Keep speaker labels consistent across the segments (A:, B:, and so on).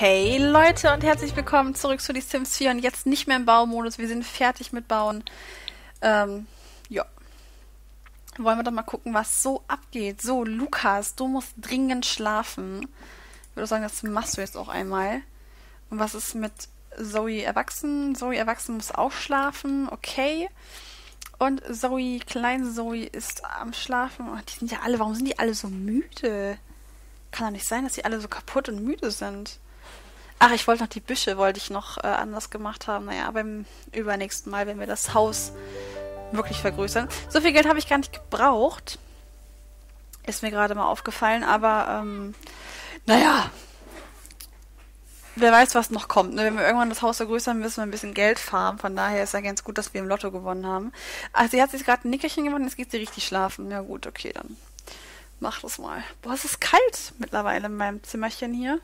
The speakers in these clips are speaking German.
A: Hey Leute und herzlich willkommen zurück zu die Sims 4 und jetzt nicht mehr im Baumodus. Wir sind fertig mit Bauen. Ähm, ja. Wollen wir doch mal gucken, was so abgeht. So, Lukas, du musst dringend schlafen. Ich würde sagen, das machst du jetzt auch einmal. Und was ist mit Zoe erwachsen? Zoe erwachsen muss auch schlafen, okay. Und Zoe, kleine Zoe ist am Schlafen. Oh, die sind ja alle, warum sind die alle so müde? Kann doch nicht sein, dass die alle so kaputt und müde sind. Ach, ich wollte noch die Büsche, wollte ich noch äh, anders gemacht haben. Naja, beim übernächsten Mal, wenn wir das Haus wirklich vergrößern. So viel Geld habe ich gar nicht gebraucht. Ist mir gerade mal aufgefallen, aber ähm, naja. Wer weiß, was noch kommt. Ne? Wenn wir irgendwann das Haus vergrößern, müssen wir ein bisschen Geld farmen. Von daher ist ja ganz gut, dass wir im Lotto gewonnen haben. Also sie hat sich gerade ein Nickerchen gewonnen, jetzt geht sie richtig schlafen. Ja gut, okay, dann mach das mal. Boah, es ist kalt mittlerweile in meinem Zimmerchen hier.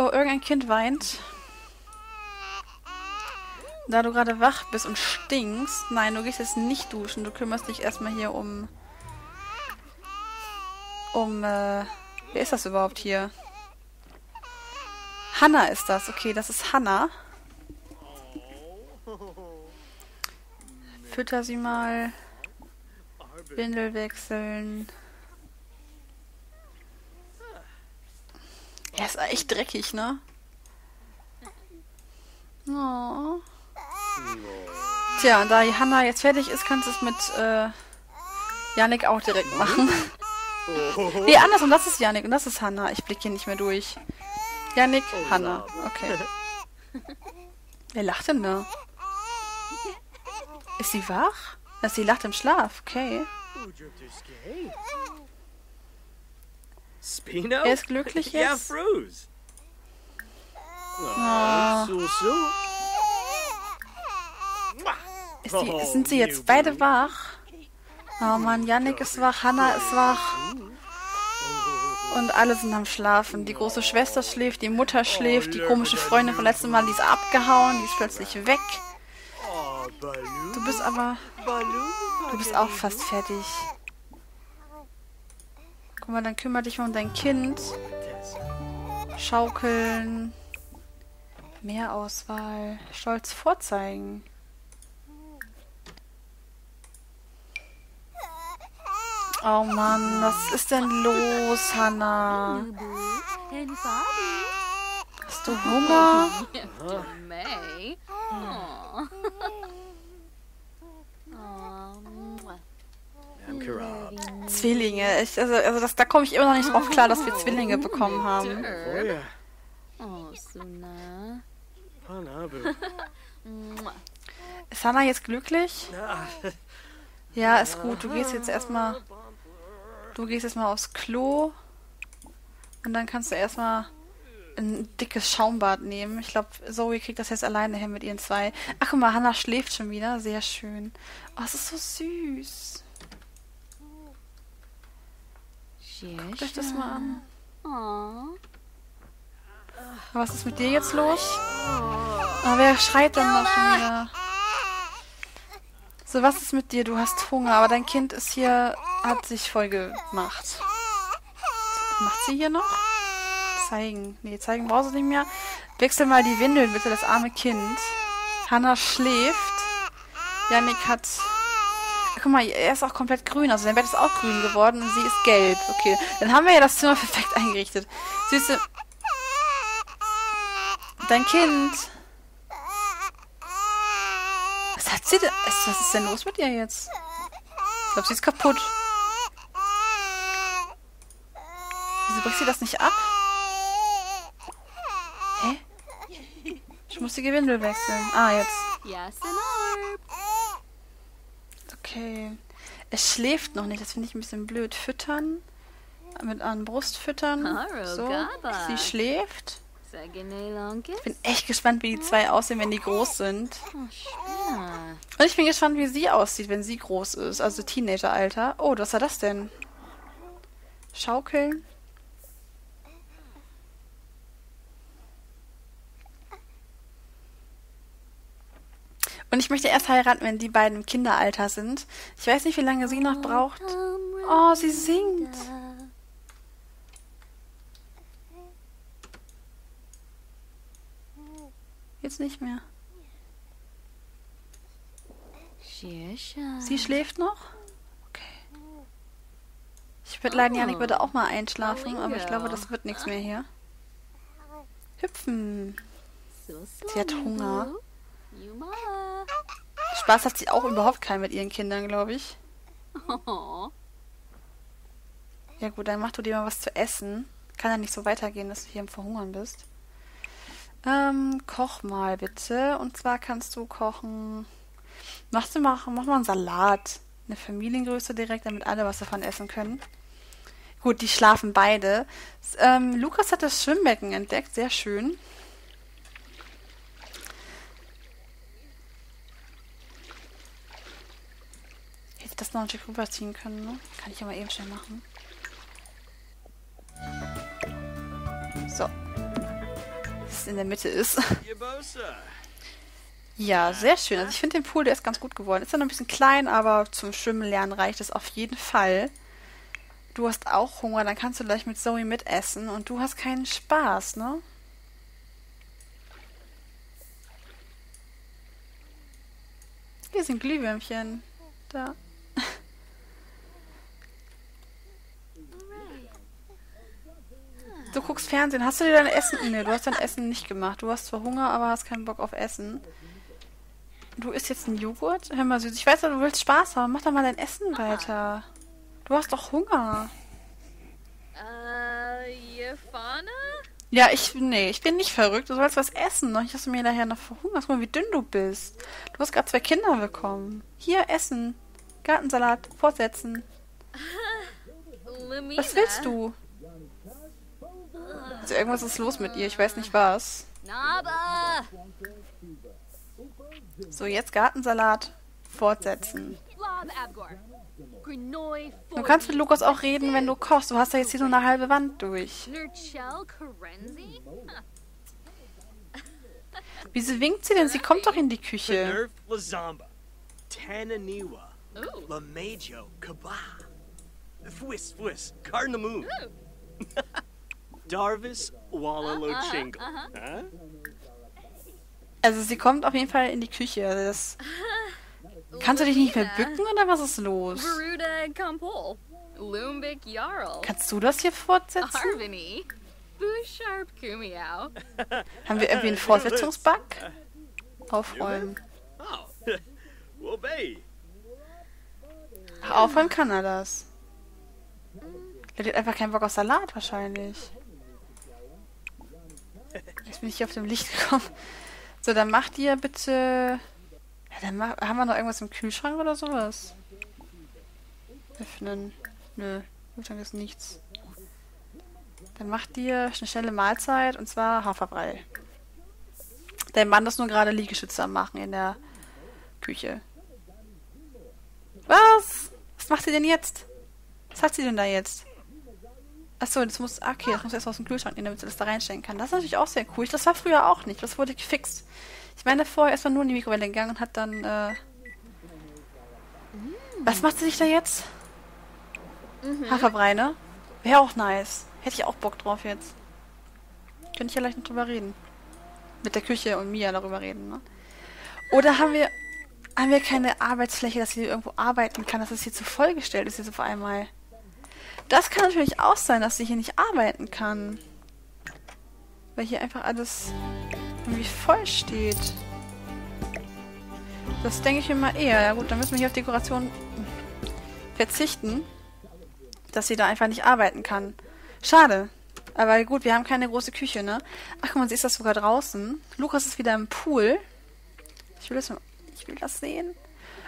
A: Oh, irgendein Kind weint. Da du gerade wach bist und stinkst. Nein, du gehst jetzt nicht duschen. Du kümmerst dich erstmal hier um. Um, äh. Wer ist das überhaupt hier? Hanna ist das. Okay, das ist Hanna. Fütter sie mal. Windel wechseln. Er ist echt dreckig, ne? Oh. Tja, da die Hanna jetzt fertig ist, kannst du es mit äh, Janik auch direkt machen. nee, andersrum, das ist Janik und das ist Hanna. Ich blicke hier nicht mehr durch. Janik, Hanna. Okay. Wer lacht denn da? Ist sie wach? Dass sie lacht im Schlaf, okay.
B: Spino?
A: Er ist glücklich
B: Ja,
A: jetzt.
B: Fruz.
A: Oh.
B: So, so.
A: Die, sind sie jetzt beide wach? Oh Mann, Yannick ist wach, Hanna ist wach. Und alle sind am Schlafen. Die große Schwester schläft, die Mutter schläft, die komische Freundin vom letzten Mal, die ist abgehauen, die ist plötzlich weg.
B: Oh, Baloo.
A: Du bist aber, du bist auch fast fertig. Guck mal, dann kümmere dich mal um dein Kind. Schaukeln. Mehr Auswahl. Stolz vorzeigen. Oh Mann, was ist denn los, Hannah? Hast du Hunger?
C: Aw.
B: I'm Karab.
A: Zwillinge. Ich, also, also das, da komme ich immer noch nicht drauf klar, dass wir Zwillinge bekommen haben.
B: Oh, yeah.
C: Oh, Suna.
A: Ist Hannah jetzt glücklich? Ja, ist gut. Du gehst jetzt erstmal. Du gehst jetzt mal aufs Klo. Und dann kannst du erstmal ein dickes Schaumbad nehmen. Ich glaube, Zoe kriegt das jetzt alleine hin mit ihren zwei. Ach, guck mal, Hannah schläft schon wieder. Sehr schön. Oh, es ist so süß. Guckt euch das mal an. Was ist mit dir jetzt los? Oh, wer schreit denn da schon wieder? So, was ist mit dir? Du hast Hunger, aber dein Kind ist hier, hat sich voll gemacht. Macht sie hier noch? Zeigen. Nee, zeigen brauchst du nicht mehr. Wechsel mal die Windeln, bitte, das arme Kind. Hanna schläft. Janik hat... Guck mal, er ist auch komplett grün. Also sein Bett ist auch grün geworden und sie ist gelb. Okay, dann haben wir ja das Zimmer perfekt eingerichtet. Süße... Dein Kind. Was hat sie denn? Was ist denn los mit ihr jetzt? Ich glaube, sie ist kaputt. Wieso bricht sie das nicht ab? Hä? Ich muss die Gewindel wechseln. Ah, jetzt. Okay. Es schläft noch nicht. Das finde ich ein bisschen blöd. Füttern. Mit an Brust füttern. So. Sie schläft. Ich bin echt gespannt, wie die zwei aussehen, wenn die groß sind.
C: Oh.
A: Und ich bin gespannt, wie sie aussieht, wenn sie groß ist. Also Teenageralter. Oh, was war das denn? Schaukeln. Und ich möchte erst heiraten, wenn die beiden im Kinderalter sind. Ich weiß nicht, wie lange sie noch braucht. Oh, sie singt. Jetzt nicht mehr. Sie schläft noch? Okay. Ich würde leiden, Janik oh. würde auch mal einschlafen, aber ich glaube, das wird nichts mehr hier. Hüpfen. Sie hat Hunger.
C: Yuma.
A: Spaß hat sie auch überhaupt keinen mit ihren Kindern, glaube ich.
C: Oh.
A: Ja gut, dann mach du dir mal was zu essen. Kann ja nicht so weitergehen, dass du hier im Verhungern bist. Ähm, koch mal bitte. Und zwar kannst du kochen. Machst du mal, mach mal einen Salat. Eine Familiengröße direkt, damit alle was davon essen können. Gut, die schlafen beide. Ähm, Lukas hat das Schwimmbecken entdeckt. Sehr schön. Das noch ein Stück rüberziehen können, ne? Kann ich ja mal eben schnell machen. So. Dass es in der Mitte ist. Ja, sehr schön. Also ich finde den Pool, der ist ganz gut geworden. Ist ja noch ein bisschen klein, aber zum Schwimmen lernen reicht es auf jeden Fall. Du hast auch Hunger, dann kannst du gleich mit Zoe mitessen und du hast keinen Spaß, ne? Hier sind Glühwürmchen. Da. Du guckst Fernsehen. Hast du dir dein Essen? Nee, du hast dein Essen nicht gemacht. Du hast zwar Hunger, aber hast keinen Bock auf Essen. Du isst jetzt einen Joghurt? Hör mal süß. Ich weiß du willst Spaß haben. Mach doch mal dein Essen weiter. Du hast doch Hunger.
C: Uh, Yafana?
A: Ja, ich, nee, ich bin nicht verrückt. Du sollst was essen. Noch nicht, dass du mir nachher noch verhungerst. Guck mal, wie dünn du bist. Du hast gerade zwei Kinder bekommen. Hier, essen. Gartensalat. Fortsetzen. Was willst du? Also irgendwas ist los mit ihr. Ich weiß nicht was. So, jetzt Gartensalat. Fortsetzen. Du kannst mit Lukas auch reden, wenn du kochst. Du hast ja jetzt hier so eine halbe Wand durch. Wieso winkt sie denn? Sie kommt doch in die Küche.
B: Tananiwa.
C: Ooh.
B: Lamejo. Kaba. Fwis Fwis. Carnamoon. Darvis Wallalo Chingle. Huh?
A: Also sie kommt auf jeden Fall in die Küche. Also das Kannst du dich nicht mehr bücken oder was ist los? Kannst du das hier fortsetzen? Haben wir irgendwie einen Fortsetzungsbug? Aufräumen.
B: Oh.
A: Ach, aufräumen kann er das. Der hat einfach keinen Bock auf Salat wahrscheinlich. Jetzt bin ich hier auf dem Licht gekommen. So, dann macht ihr bitte... Ja, dann mach... haben wir noch irgendwas im Kühlschrank oder sowas? Öffnen. Nö, Kühlschrank ist nichts. Dann macht ihr eine schnelle Mahlzeit und zwar Haferbrei. Der Mann ist nur gerade Liegestütze am machen in der Küche. Was? Was macht sie denn jetzt? Was hat sie denn da jetzt? Achso, das muss. ah, Okay, das muss erst aus dem Kühlschrank nehmen, damit sie das da reinstellen kann. Das ist natürlich auch sehr cool. Das war früher auch nicht. Das wurde gefixt. Ich meine, vorher ist man nur in die Mikrowelle gegangen und hat dann. Äh, was macht sie sich da jetzt? Haferbrei, ne? Wäre auch nice. Hätte ich auch Bock drauf jetzt. Könnte ich ja gleich noch drüber reden. Mit der Küche und Mia darüber reden, ne? Oder haben wir. Haben wir keine Arbeitsfläche, dass sie irgendwo arbeiten kann, dass es hier zu vollgestellt ist jetzt auf einmal? Das kann natürlich auch sein, dass sie hier nicht arbeiten kann. Weil hier einfach alles irgendwie voll steht. Das denke ich mir mal eher. Ja gut, dann müssen wir hier auf Dekoration verzichten. Dass sie da einfach nicht arbeiten kann. Schade. Aber gut, wir haben keine große Küche, ne? Ach, guck mal, sie ist das sogar draußen. Lukas ist wieder im Pool. Ich will das, ich will das sehen.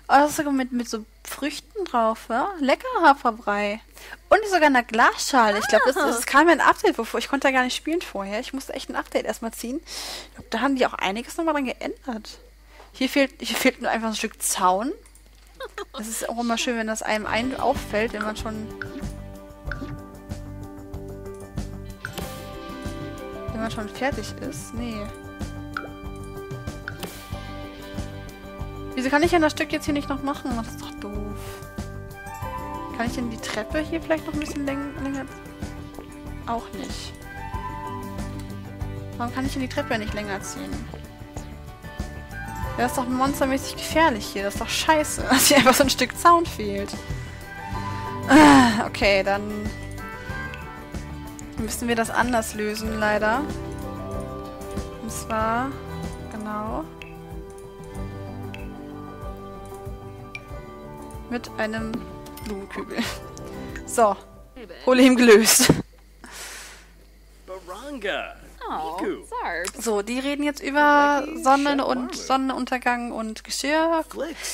A: Oh, das ist sogar mit, mit so Früchten drauf, ja? Lecker Haferbrei. Und sogar in einer Glasschale. Ich glaube, das, das kam mir ein Update, wovor ich konnte ja gar nicht spielen vorher. Ich musste echt ein Update erstmal ziehen. Ich glaub, da haben die auch einiges nochmal dran geändert. Hier fehlt, hier fehlt nur einfach ein Stück Zaun. Das ist auch immer schön, wenn das einem ein auffällt, wenn man schon. Wenn man schon fertig ist. Nee. Wieso kann ich denn das Stück jetzt hier nicht noch machen? Das ist doch doof. Kann ich denn die Treppe hier vielleicht noch ein bisschen läng länger... Auch nicht. Warum kann ich denn die Treppe nicht länger ziehen? Das ist doch monstermäßig gefährlich hier. Das ist doch scheiße, dass hier einfach so ein Stück Zaun fehlt. Ah, Okay, dann müssen wir das anders lösen, leider. Und zwar, mit einem Blumenkübel. So, Problem gelöst.
B: Baranga.
C: Oh.
A: So, die reden jetzt über Sonne und Sonnenuntergang und Geschirr.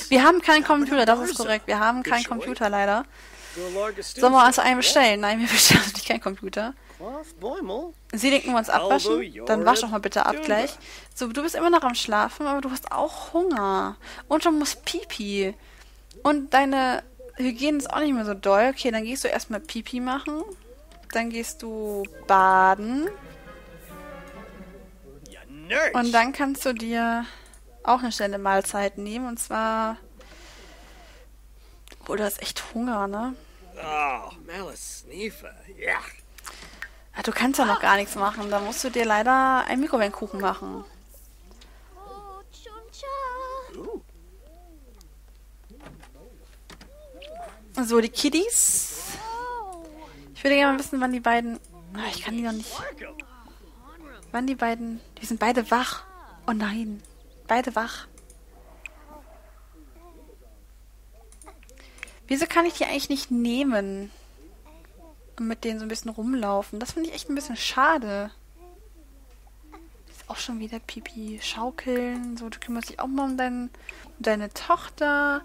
A: Wir haben keinen Computer, das ist korrekt. Wir haben keinen Computer leider. Sollen wir also einen bestellen? Nein, wir bestellen natürlich keinen Computer. Sie denken wir uns abwaschen. Dann wasch doch mal bitte ab gleich. So, du bist immer noch am Schlafen, aber du hast auch Hunger. Und du musst Pipi. Und deine Hygiene ist auch nicht mehr so doll. Okay, dann gehst du erstmal Pipi machen. Dann gehst du baden. Und dann kannst du dir auch eine schnelle Mahlzeit nehmen. Und zwar. Oh, du hast echt Hunger, ne?
B: Oh, Malice.
A: Ja, du kannst ja noch gar nichts machen. Da musst du dir leider einen Mikrowellenkuchen machen. So, die Kiddies. Ich würde gerne mal wissen, wann die beiden. Ah, ich kann die noch nicht. Wann die beiden. Die sind beide wach. Oh nein. Beide wach. Wieso kann ich die eigentlich nicht nehmen? Und mit denen so ein bisschen rumlaufen. Das finde ich echt ein bisschen schade. Ist auch schon wieder Pipi. Schaukeln. So, du kümmerst dich auch mal um, dein, um deine Tochter.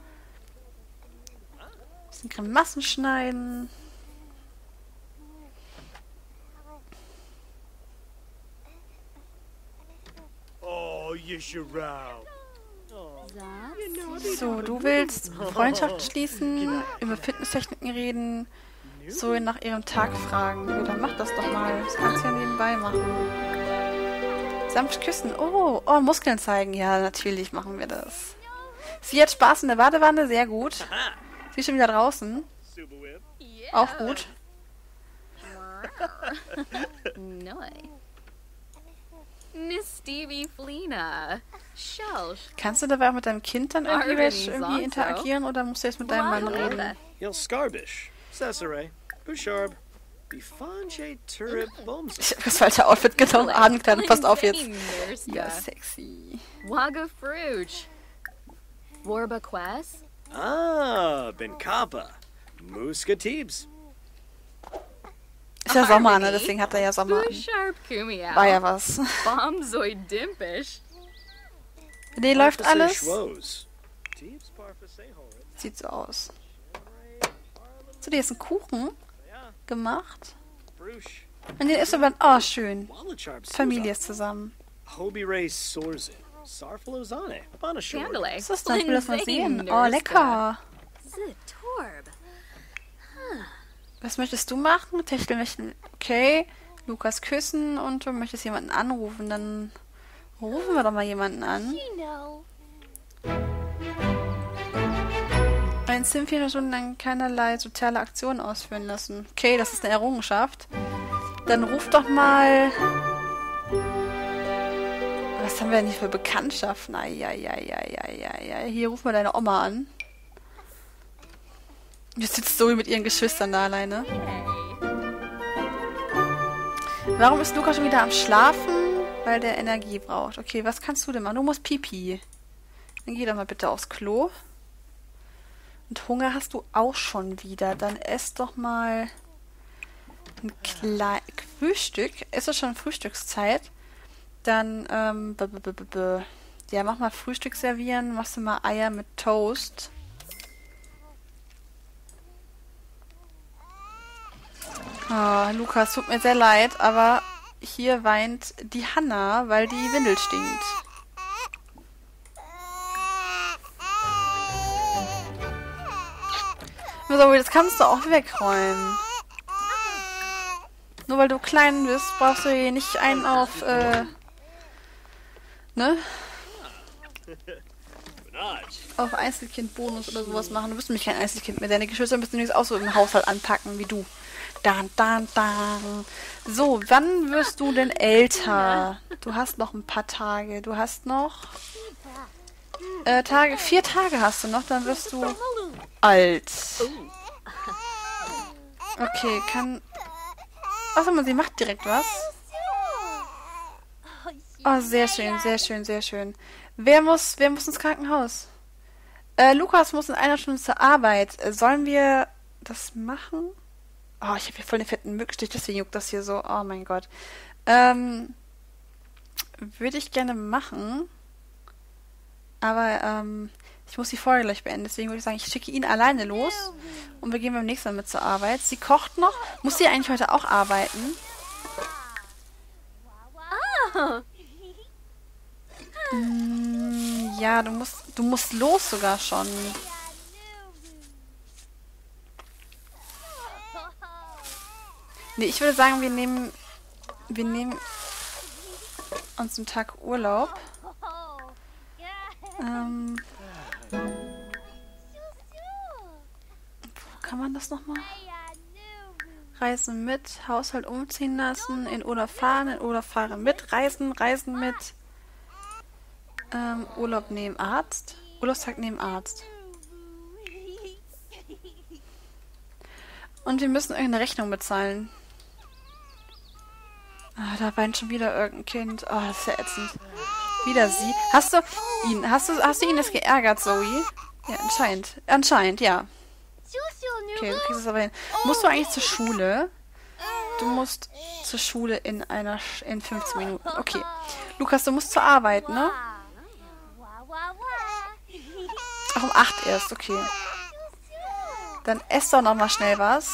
A: Bisschen Grimassen schneiden.
B: Oh.
A: So, du willst Freundschaft schließen, über Fitnesstechniken reden, so nach ihrem Tag fragen. Ja, dann mach das doch mal. Das kannst du ja nebenbei machen. Sanft küssen. Oh, oh, Muskeln zeigen. Ja, natürlich machen wir das. Sie hat Spaß in der Badewanne. Sehr gut. Sie ist schon wieder draußen. Auch gut.
C: Flina.
A: Kannst du dabei auch mit deinem Kind dann irgendwie, irgendwie interagieren oder musst du jetzt mit deinem Mann reden?
B: Scarbish. Cesare.
A: Ich habe das falsche Outfit genommen. Abendkleidung, passt auf jetzt. Ja, sexy.
C: Waga Fruge. Warba Quest.
B: Ah, Ben Kappa. Muskatibs.
A: Ist ja Sommer, ne? Deswegen hat er ja Sommer an. War ja was. Nee, läuft alles. Sieht so aus. So, dir ist ein Kuchen gemacht. Und den isst du dann. Oh, schön. Familie ist zusammen.
B: Hobi Ray Sorzin.
C: Chandelier.
A: Was ist das? Ich will das mal sehen. Oh, lecker. Was möchtest du machen? Techtel möchten. Okay. Lukas küssen und du möchtest jemanden anrufen. Dann rufen wir doch mal jemanden an. Ein Sim 400 Stunden lang keinerlei soziale Aktionen ausführen lassen. Okay, das ist eine Errungenschaft. Dann ruf doch mal. Was haben wir denn hier für Bekanntschaften? Eieieiei. Hier ruf mal deine Oma an. Jetzt sitzt Zoe mit ihren Geschwistern da alleine. Warum ist Luca schon wieder am Schlafen? Weil der Energie braucht. Okay, was kannst du denn machen? Du musst Pipi. Dann geh doch mal bitte aufs Klo. Und Hunger hast du auch schon wieder. Dann ess doch mal ein klein Frühstück. Ist es schon Frühstückszeit? Dann, ähm, b -b -b -b -b. ja, mach mal Frühstück servieren. Machst du mal Eier mit Toast. Ah, Lukas, tut mir sehr leid, aber hier weint die Hanna, weil die Windel stinkt. So, das kannst du auch wegräumen. Nur weil du klein bist, brauchst du hier nicht einen auf, äh, ne? Auf Einzelkind-Bonus oder sowas machen. Du bist nämlich kein Einzelkind mehr. Deine Geschwister müssen nämlich auch so im Haushalt anpacken wie du. Dan, dan, dan. So, wann wirst du denn älter? Du hast noch ein paar Tage. Du hast noch Äh, Tage, vier Tage hast du noch, dann wirst du alt. Okay, kann... Ach, mal, sie macht direkt was. Oh, sehr schön, sehr schön, sehr schön. Wer muss, wer muss ins Krankenhaus? Äh, Lukas muss in einer Stunde zur Arbeit. Äh, sollen wir das machen? Oh, ich habe hier voll den fetten Mückenstich, deswegen juckt das hier so. Oh mein Gott. Ähm, würde ich gerne machen. Aber, ähm, ich muss die Folge gleich beenden. Deswegen würde ich sagen, ich schicke ihn alleine los. Und wir gehen beim nächsten Mal mit zur Arbeit. Sie kocht noch. Muss sie eigentlich heute auch arbeiten? Mm, ja, du musst, du musst los sogar schon. Nee, ich würde sagen, wir nehmen, wir nehmen uns einen Tag Urlaub. Ähm, wo kann man das nochmal? Reisen mit, Haushalt umziehen lassen, in oder fahren, in oder fahren mit, reisen, reisen mit, ähm, Urlaub nehmen Arzt, Urlaubstag nehmen Arzt. Und wir müssen irgendeine Rechnung bezahlen. Ah, da weint schon wieder irgendein Kind. Oh, das ist ja ätzend. Wieder sie. Hast du ihn, hast du, hast du ihn das geärgert, Zoe? Ja, anscheinend. Anscheinend, ja. Okay, du kriegst es aber hin. Musst du eigentlich zur Schule? Du musst zur Schule in einer, in 15 Minuten. Okay. Lukas, du musst zur Arbeit, ne? Ach, um 8 erst, okay. Dann ess doch noch mal schnell was.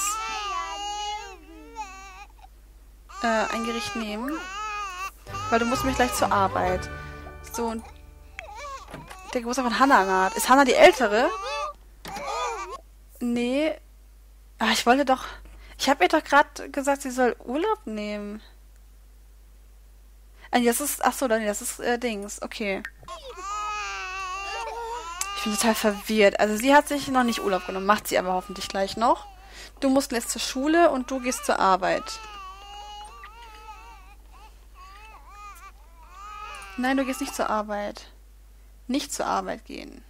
A: Äh, ein Gericht nehmen. Weil du musst mich gleich zur Arbeit. So, und der Geburtstag von Hannah naht. Ist Hannah die Ältere? Nee. Ah, ich wollte doch... Ich habe ihr doch gerade gesagt, sie soll Urlaub nehmen. Ah, das ist... Ach so, dann, das ist äh, Dings. Okay. Ich bin total verwirrt. Also sie hat sich noch nicht Urlaub genommen, macht sie aber hoffentlich gleich noch. Du musst jetzt zur Schule und du gehst zur Arbeit. Nein, du gehst nicht zur Arbeit. Nicht zur Arbeit gehen.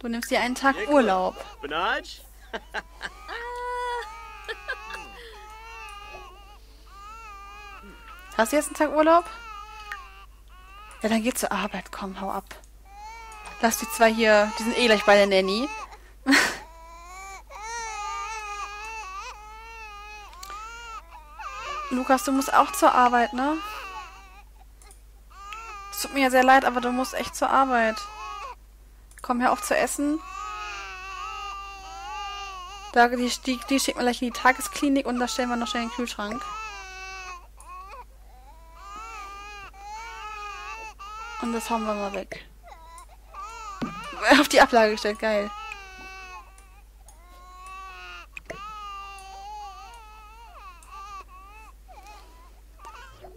A: Du nimmst dir einen Tag Urlaub. Hast du jetzt einen Tag Urlaub? Ja, dann geh zur Arbeit. Komm, hau ab. Lass die zwei hier, die sind eh gleich bei der Nanny. Lukas, du musst auch zur Arbeit, ne? Es tut mir ja sehr leid, aber du musst echt zur Arbeit. Komm, hör auf zu essen. Da, die, die, die schickt man gleich in die Tagesklinik und da stellen wir noch schnell den Kühlschrank. Und das hauen wir mal weg. Auf die Ablage gestellt, geil.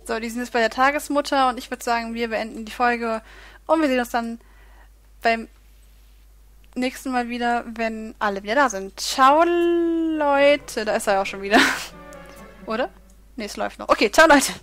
A: So, die sind jetzt bei der Tagesmutter und ich würde sagen, wir beenden die Folge und wir sehen uns dann beim nächsten Mal wieder, wenn alle wieder da sind. Ciao, Leute. Da ist er ja auch schon wieder. Oder? Nee, es läuft noch. Okay, ciao, Leute.